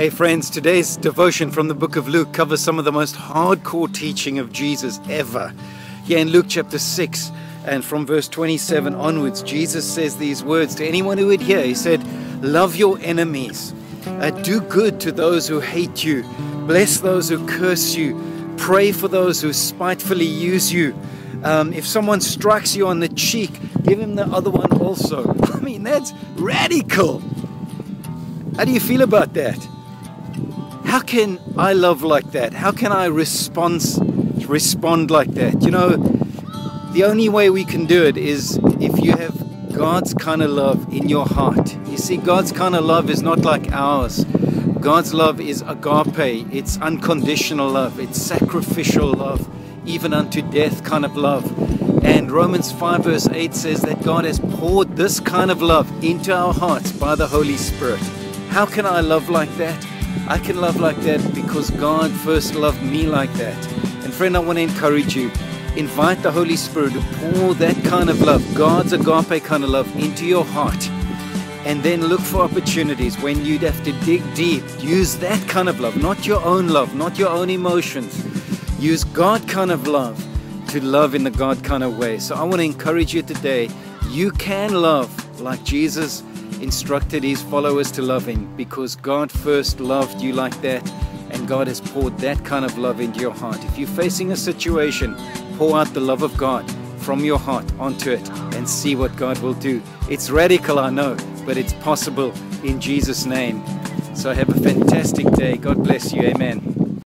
Hey, friends, today's devotion from the book of Luke covers some of the most hardcore teaching of Jesus ever. Yeah, in Luke chapter 6, and from verse 27 onwards, Jesus says these words to anyone who would hear. He said, Love your enemies, uh, do good to those who hate you, bless those who curse you, pray for those who spitefully use you. Um, if someone strikes you on the cheek, give him the other one also. I mean, that's radical. How do you feel about that? How can I love like that? How can I respond respond like that? You know, the only way we can do it is if you have God's kind of love in your heart. You see, God's kind of love is not like ours. God's love is agape, it's unconditional love, it's sacrificial love, even unto death kind of love. And Romans 5, verse 8 says that God has poured this kind of love into our hearts by the Holy Spirit. How can I love like that? I can love like that because God first loved me like that. And friend, I want to encourage you. Invite the Holy Spirit to pour that kind of love, God's agape kind of love, into your heart. And then look for opportunities when you'd have to dig deep. Use that kind of love, not your own love, not your own emotions. Use God kind of love to love in the God kind of way. So I want to encourage you today. You can love like Jesus instructed his followers to love him because God first loved you like that and God has poured that kind of love into your heart. If you're facing a situation, pour out the love of God from your heart onto it and see what God will do. It's radical, I know, but it's possible in Jesus' name. So have a fantastic day. God bless you. Amen.